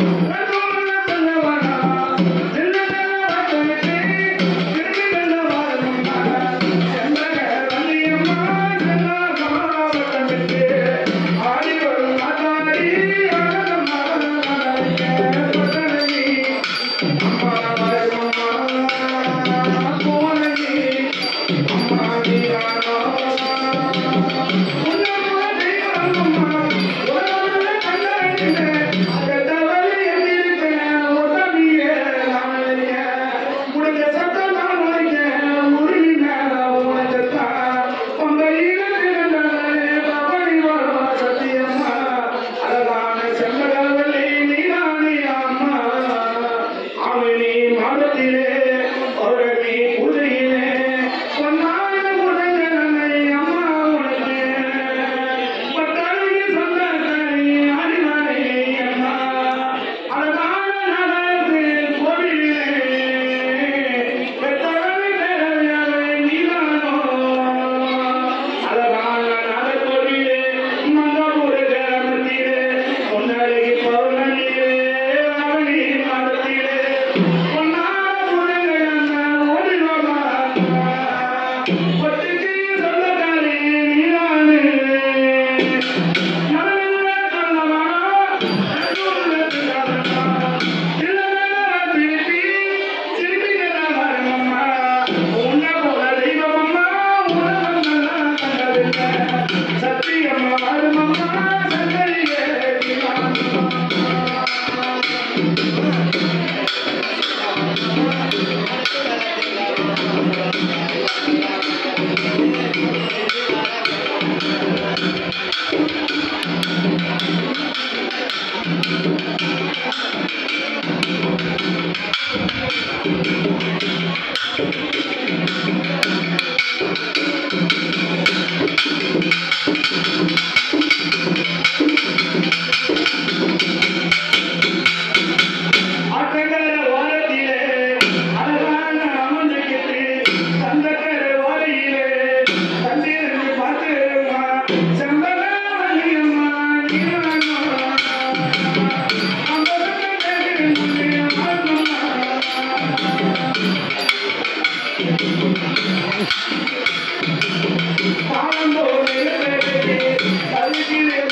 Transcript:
Thank you. Doctor. Hadi gidelim.